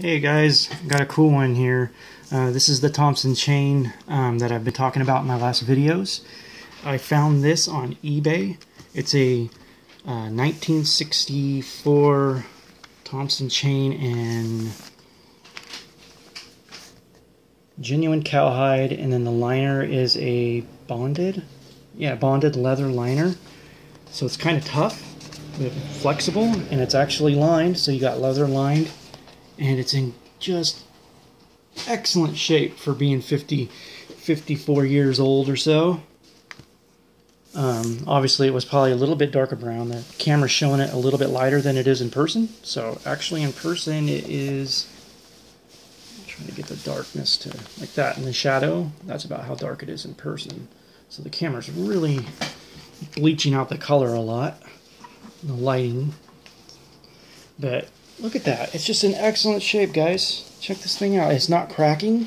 Hey guys, got a cool one here. Uh, this is the Thompson chain um, that I've been talking about in my last videos. I found this on eBay. It's a uh, 1964 Thompson chain and genuine cowhide and then the liner is a bonded yeah bonded leather liner so it's kind of tough flexible and it's actually lined so you got leather lined and it's in just excellent shape for being 50 54 years old or so. Um, obviously it was probably a little bit darker brown. The camera's showing it a little bit lighter than it is in person. So actually in person it is I'm trying to get the darkness to like that in the shadow. That's about how dark it is in person. So the camera's really bleaching out the color a lot. The lighting. But Look at that. It's just in excellent shape, guys. Check this thing out. It's not cracking.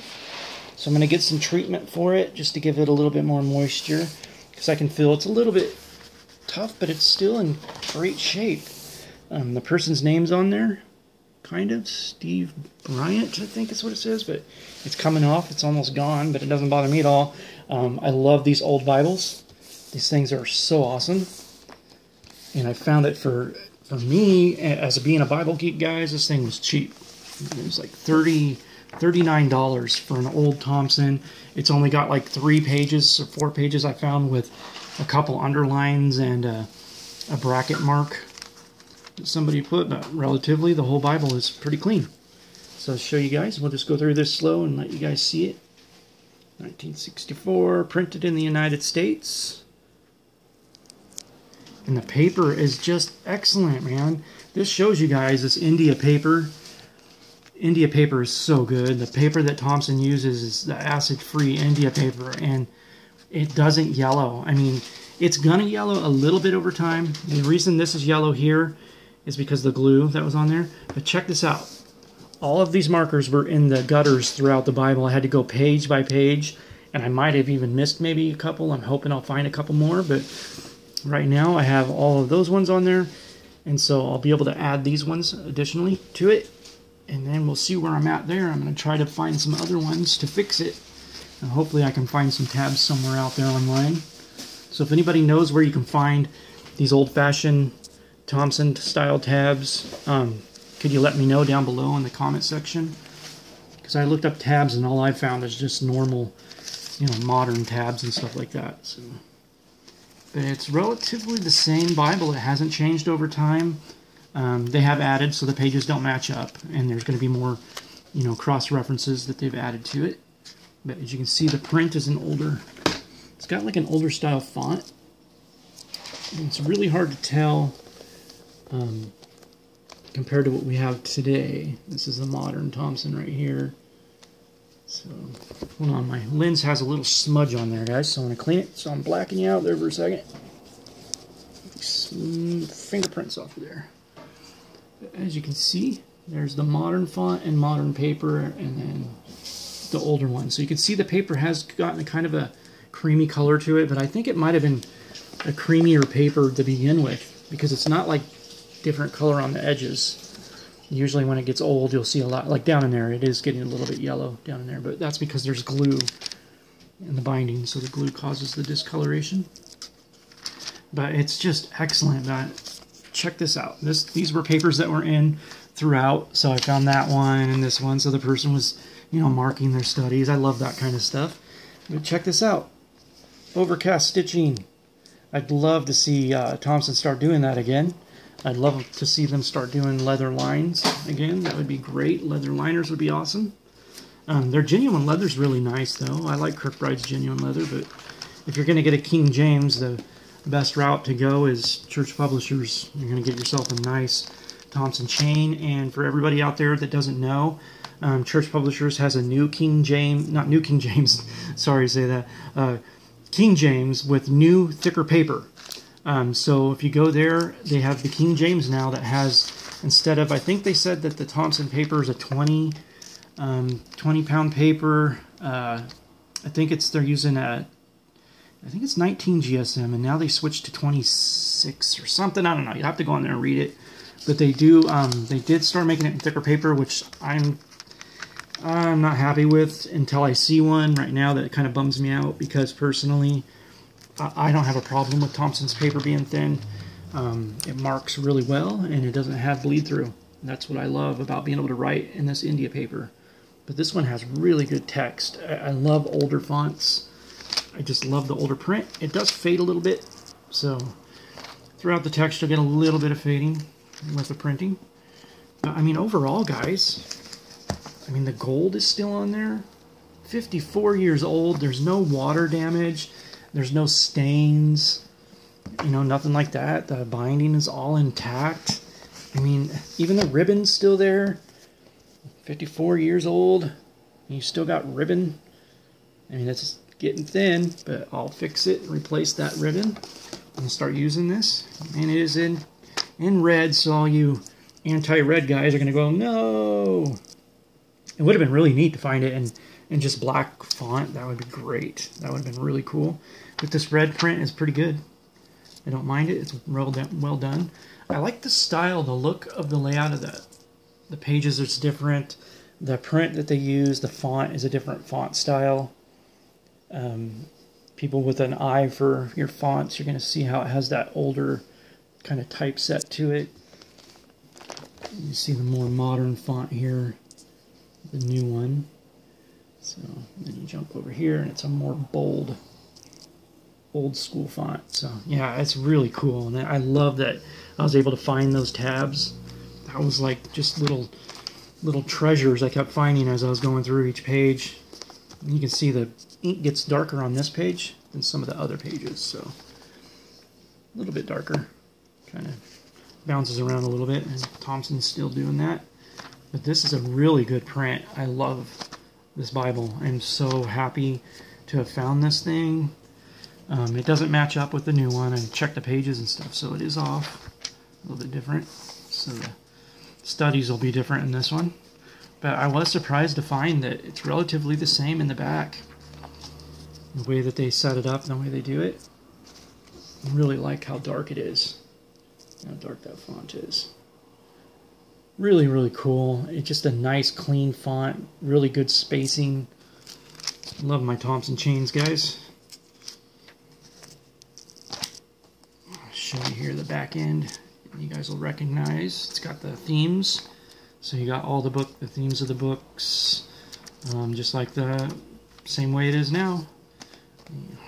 So I'm going to get some treatment for it just to give it a little bit more moisture. Because I can feel it's a little bit tough, but it's still in great shape. Um, the person's name's on there. Kind of. Steve Bryant, I think is what it says. But it's coming off. It's almost gone, but it doesn't bother me at all. Um, I love these old Bibles. These things are so awesome. And I found it for for me, as being a Bible geek, guys, this thing was cheap. It was like 30 $39 for an old Thompson. It's only got like three pages or four pages I found with a couple underlines and a, a bracket mark that somebody put, but relatively the whole Bible is pretty clean. So I'll show you guys. We'll just go through this slow and let you guys see it. 1964, printed in the United States. And the paper is just excellent, man. This shows you guys this India paper. India paper is so good. The paper that Thompson uses is the acid-free India paper, and it doesn't yellow. I mean, it's gonna yellow a little bit over time. The reason this is yellow here is because the glue that was on there. But check this out. All of these markers were in the gutters throughout the Bible. I had to go page by page, and I might have even missed maybe a couple. I'm hoping I'll find a couple more, but right now I have all of those ones on there and so I'll be able to add these ones additionally to it and then we'll see where I'm at there. I'm going to try to find some other ones to fix it and hopefully I can find some tabs somewhere out there online. So if anybody knows where you can find these old-fashioned Thompson style tabs, um, could you let me know down below in the comment section? Because I looked up tabs and all I found is just normal, you know, modern tabs and stuff like that. So. It's relatively the same Bible. It hasn't changed over time. Um, they have added so the pages don't match up, and there's going to be more, you know, cross references that they've added to it. But as you can see, the print is an older. It's got like an older style font. And it's really hard to tell um, compared to what we have today. This is a modern Thompson right here. So, hold on, my lens has a little smudge on there, guys, so I'm going to clean it. So I'm blacking you out there for a second. Some fingerprints off of there. As you can see, there's the modern font and modern paper, and then the older one. So you can see the paper has gotten a kind of a creamy color to it, but I think it might have been a creamier paper to begin with, because it's not like different color on the edges. Usually when it gets old, you'll see a lot, like down in there, it is getting a little bit yellow down in there, but that's because there's glue in the binding, so the glue causes the discoloration. But it's just excellent. But check this out. This These were papers that were in throughout, so I found that one and this one, so the person was, you know, marking their studies. I love that kind of stuff. But check this out. Overcast stitching. I'd love to see uh, Thompson start doing that again. I'd love to see them start doing leather lines again. That would be great. Leather liners would be awesome. Um, their genuine leather's really nice, though. I like Kirkbride's genuine leather, but if you're going to get a King James, the best route to go is Church Publishers. You're going to get yourself a nice Thompson chain. And for everybody out there that doesn't know, um, Church Publishers has a new King James, not new King James, sorry to say that, uh, King James with new, thicker paper. Um, so if you go there, they have the King James now that has, instead of, I think they said that the Thompson paper is a 20, um, 20 pound paper. Uh, I think it's, they're using a, I think it's 19 GSM, and now they switched to 26 or something. I don't know. You have to go in there and read it. But they do, um, they did start making it in thicker paper, which I'm I'm not happy with until I see one right now that kind of bums me out because personally I don't have a problem with Thompson's paper being thin. Um, it marks really well and it doesn't have bleed through. That's what I love about being able to write in this India paper. But this one has really good text. I, I love older fonts. I just love the older print. It does fade a little bit, so throughout the text you'll get a little bit of fading with the printing. I mean, overall, guys, I mean, the gold is still on there. 54 years old. There's no water damage. There's no stains. You know, nothing like that. The binding is all intact. I mean, even the ribbon's still there. 54 years old. You still got ribbon. I mean, it's getting thin, but I'll fix it, replace that ribbon, and start using this. And it is in, in red, so all you anti-red guys are going to go, no! It would have been really neat to find it in, in just black font. That would be great. That would have been really cool. But this red print is pretty good. I don't mind it. It's well done. I like the style, the look of the layout of the, the pages. It's different. The print that they use, the font is a different font style. Um, people with an eye for your fonts, you're going to see how it has that older kind of typeset to it. You see the more modern font here the new one. So then you jump over here and it's a more bold, old school font. So yeah, it's really cool. And I love that I was able to find those tabs. That was like just little, little treasures I kept finding as I was going through each page. And you can see the ink gets darker on this page than some of the other pages. So a little bit darker, kind of bounces around a little bit. And Thompson's still doing that. But this is a really good print. I love this Bible. I'm so happy to have found this thing. Um, it doesn't match up with the new one. I checked the pages and stuff, so it is off. A little bit different. So the studies will be different in this one. But I was surprised to find that it's relatively the same in the back. The way that they set it up and the way they do it. I really like how dark it is. How dark that font is. Really, really cool. It's just a nice, clean font. Really good spacing. Love my Thompson chains, guys. I'll show you here the back end. You guys will recognize. It's got the themes. So you got all the book, the themes of the books, um, just like the same way it is now.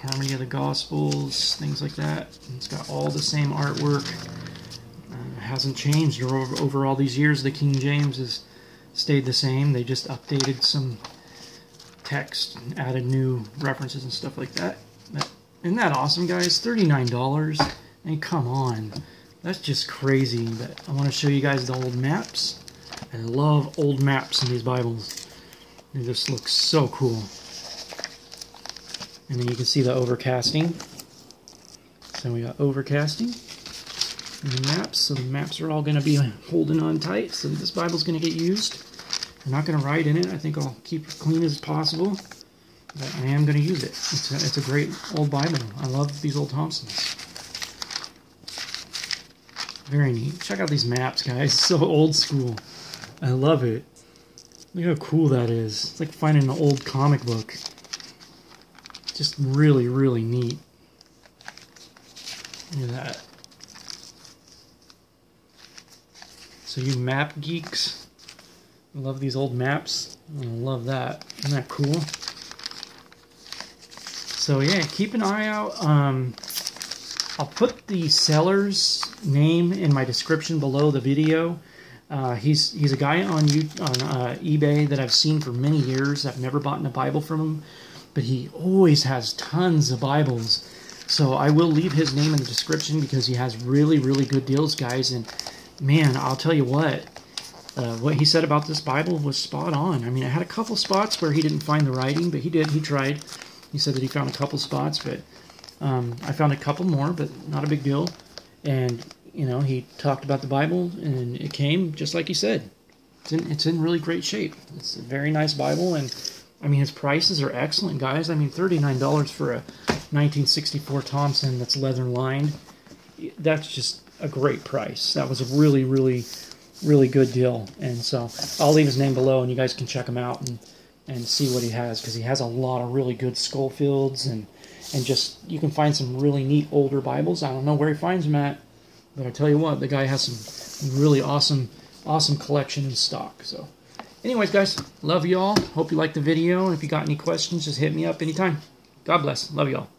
Harmony of the Gospels, things like that. It's got all the same artwork hasn't changed over, over all these years. The King James has stayed the same. They just updated some text and added new references and stuff like that. that isn't that awesome, guys? $39. And come on. That's just crazy. But I want to show you guys the old maps. I love old maps in these Bibles. They just look so cool. And then you can see the overcasting. So we got overcasting maps. So the maps are all going to be holding on tight. So this Bible's going to get used. I'm not going to write in it. I think I'll keep it clean as possible. But I am going to use it. It's a, it's a great old Bible. I love these old Thompsons. Very neat. Check out these maps, guys. so old school. I love it. Look how cool that is. It's like finding an old comic book. Just really, really neat. Look at that. So you map geeks, love these old maps. I love that. Isn't that cool? So yeah, keep an eye out. Um, I'll put the seller's name in my description below the video. Uh, he's he's a guy on you on uh, eBay that I've seen for many years. I've never bought a Bible from him, but he always has tons of Bibles. So I will leave his name in the description because he has really really good deals, guys. And man, I'll tell you what, uh, what he said about this Bible was spot on. I mean, I had a couple spots where he didn't find the writing, but he did. He tried. He said that he found a couple spots, but um, I found a couple more, but not a big deal. And you know, he talked about the Bible, and it came just like he said. It's in, it's in really great shape. It's a very nice Bible, and I mean, his prices are excellent, guys. I mean, $39 for a 1964 Thompson that's leather lined. That's just a great price. That was a really, really, really good deal. And so I'll leave his name below, and you guys can check him out and and see what he has because he has a lot of really good Scofields and and just you can find some really neat older Bibles. I don't know where he finds them at, but I tell you what, the guy has some really awesome awesome collection in stock. So, anyways, guys, love y'all. Hope you liked the video. If you got any questions, just hit me up anytime. God bless. Love y'all.